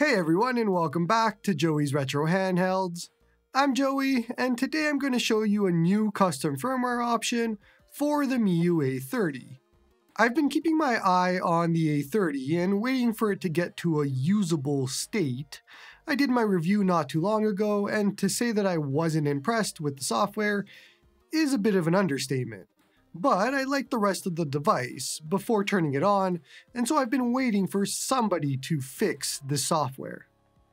Hey everyone and welcome back to Joey's Retro Handhelds. I'm Joey and today I'm going to show you a new custom firmware option for the Miyoo A30. I've been keeping my eye on the A30 and waiting for it to get to a usable state. I did my review not too long ago and to say that I wasn't impressed with the software is a bit of an understatement but I like the rest of the device before turning it on, and so I've been waiting for somebody to fix the software.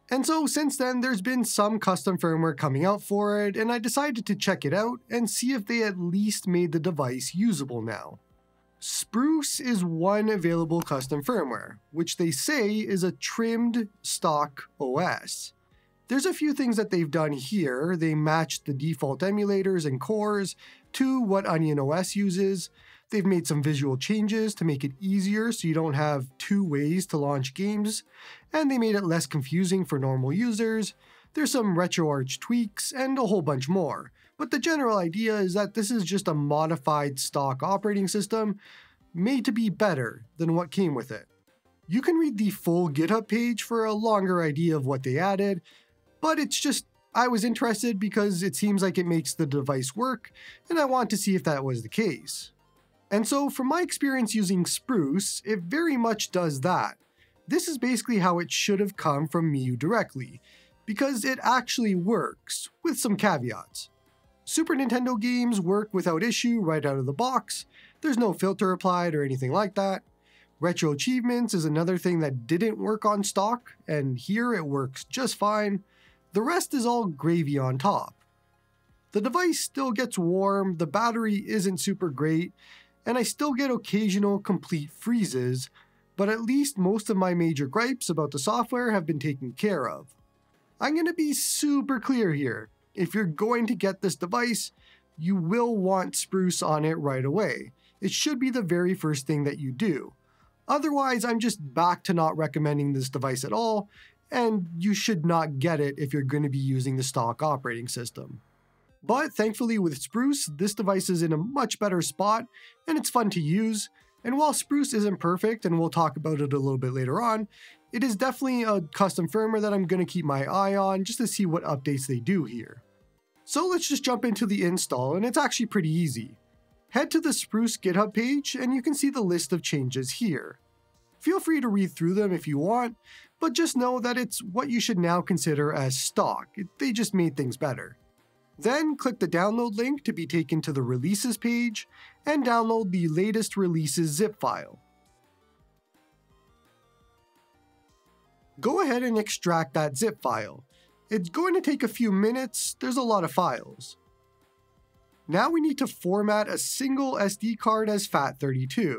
And so since then, there's been some custom firmware coming out for it, and I decided to check it out and see if they at least made the device usable now. Spruce is one available custom firmware, which they say is a trimmed stock OS. There's a few things that they've done here. They matched the default emulators and cores to what Onion OS uses. They've made some visual changes to make it easier so you don't have two ways to launch games, and they made it less confusing for normal users. There's some RetroArch tweaks and a whole bunch more, but the general idea is that this is just a modified stock operating system made to be better than what came with it. You can read the full GitHub page for a longer idea of what they added, but it's just, I was interested because it seems like it makes the device work, and I want to see if that was the case. And so from my experience using Spruce, it very much does that. This is basically how it should have come from Miyoo directly, because it actually works, with some caveats. Super Nintendo games work without issue right out of the box, there's no filter applied or anything like that. Retro Achievements is another thing that didn't work on stock, and here it works just fine. The rest is all gravy on top. The device still gets warm, the battery isn't super great, and I still get occasional complete freezes, but at least most of my major gripes about the software have been taken care of. I'm going to be super clear here. If you're going to get this device, you will want Spruce on it right away. It should be the very first thing that you do. Otherwise, I'm just back to not recommending this device at all, and you should not get it if you're going to be using the stock operating system. But thankfully with Spruce, this device is in a much better spot and it's fun to use. And while Spruce isn't perfect, and we'll talk about it a little bit later on, it is definitely a custom firmware that I'm going to keep my eye on just to see what updates they do here. So let's just jump into the install, and it's actually pretty easy. Head to the Spruce GitHub page and you can see the list of changes here. Feel free to read through them if you want, but just know that it's what you should now consider as stock. They just made things better. Then click the download link to be taken to the releases page and download the latest releases zip file. Go ahead and extract that zip file. It's going to take a few minutes, there's a lot of files. Now we need to format a single SD card as FAT32.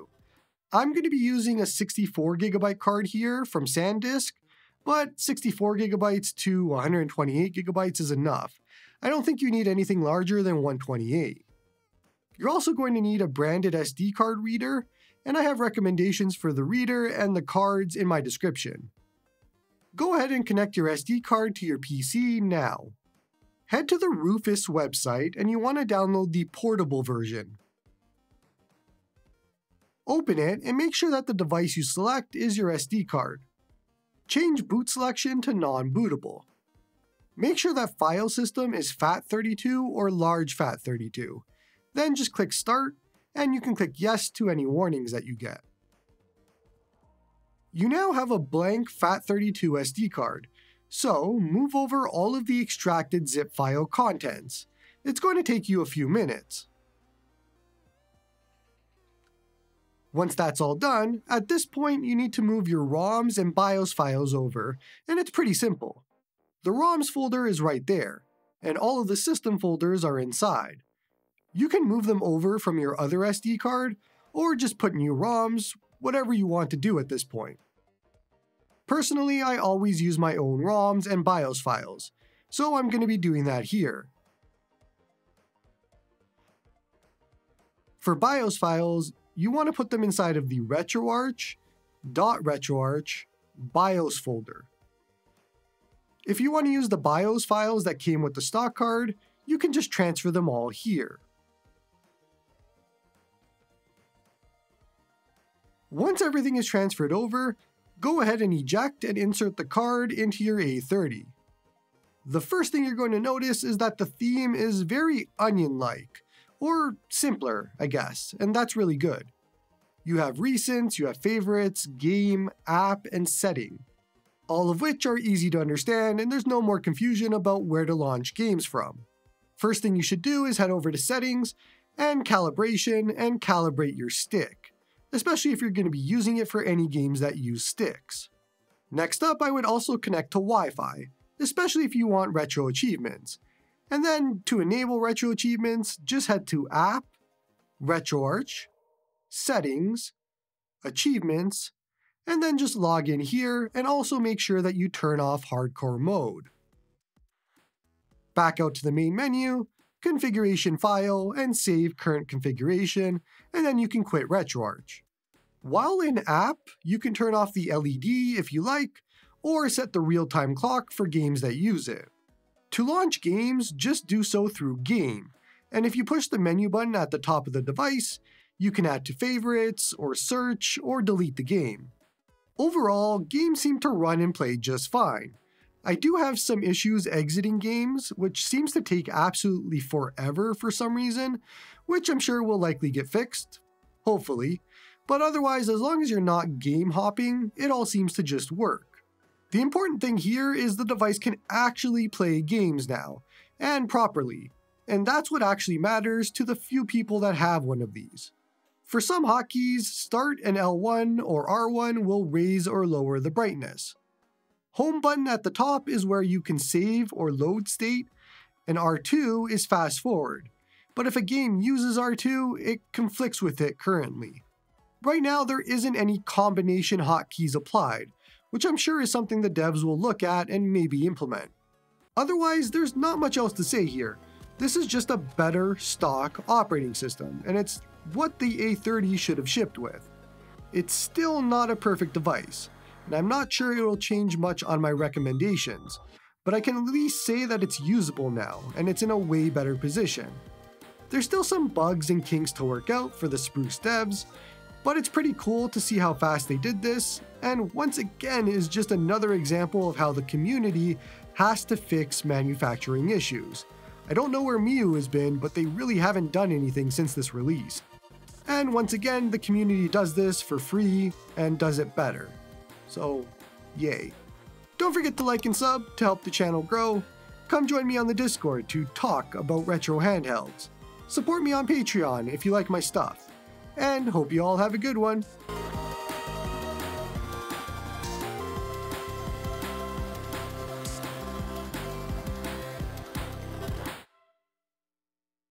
I'm going to be using a 64 gigabyte card here from SanDisk, but 64 gigabytes to 128 gigabytes is enough. I don't think you need anything larger than 128. You're also going to need a branded SD card reader, and I have recommendations for the reader and the cards in my description. Go ahead and connect your SD card to your PC now. Head to the Rufus website and you want to download the portable version. Open it and make sure that the device you select is your SD card. Change boot selection to non-bootable. Make sure that file system is FAT32 or large FAT32. Then just click Start, and you can click Yes to any warnings that you get. You now have a blank FAT32 SD card, so move over all of the extracted zip file contents. It's going to take you a few minutes. Once that's all done, at this point you need to move your ROMs and BIOS files over, and it's pretty simple. The ROMs folder is right there, and all of the system folders are inside. You can move them over from your other SD card, or just put new ROMs, whatever you want to do at this point. Personally, I always use my own ROMs and BIOS files, so I'm going to be doing that here. For BIOS files, you want to put them inside of the RetroArch, .RetroArch, BIOS folder. If you want to use the BIOS files that came with the stock card, you can just transfer them all here. Once everything is transferred over, go ahead and eject and insert the card into your A30. The first thing you're going to notice is that the theme is very onion-like, or simpler, I guess, and that's really good. You have recents, you have favorites, game, app, and setting, all of which are easy to understand and there's no more confusion about where to launch games from. First thing you should do is head over to settings and calibration and calibrate your stick, especially if you're going to be using it for any games that use sticks. Next up, I would also connect to Wi-Fi, especially if you want retro achievements. And then to enable retro achievements, just head to App, RetroArch, Settings, Achievements, and then just log in here and also make sure that you turn off hardcore mode. Back out to the main menu, configuration file, and save current configuration, and then you can quit RetroArch. While in app, you can turn off the LED if you like, or set the real-time clock for games that use it. To launch games, just do so through Game, and if you push the menu button at the top of the device, you can add to favorites, or search, or delete the game. Overall, games seem to run and play just fine. I do have some issues exiting games, which seems to take absolutely forever for some reason, which I'm sure will likely get fixed, hopefully, but otherwise as long as you're not game hopping, it all seems to just work. The important thing here is the device can actually play games now, and properly, and that's what actually matters to the few people that have one of these. For some hotkeys, Start and L1 or R1 will raise or lower the brightness. Home button at the top is where you can save or load state, and R2 is fast forward. But if a game uses R2, it conflicts with it currently. Right now, there isn't any combination hotkeys applied, which I'm sure is something the devs will look at and maybe implement. Otherwise, there's not much else to say here. This is just a better stock operating system, and it's what the A30 should have shipped with. It's still not a perfect device, and I'm not sure it will change much on my recommendations, but I can at least say that it's usable now, and it's in a way better position. There's still some bugs and kinks to work out for the Spruce devs, but it's pretty cool to see how fast they did this, and once again is just another example of how the community has to fix manufacturing issues. I don't know where Miyoo has been, but they really haven't done anything since this release. And once again, the community does this for free and does it better. So, yay. Don't forget to like and sub to help the channel grow. Come join me on the Discord to talk about retro handhelds. Support me on Patreon if you like my stuff. And hope you all have a good one.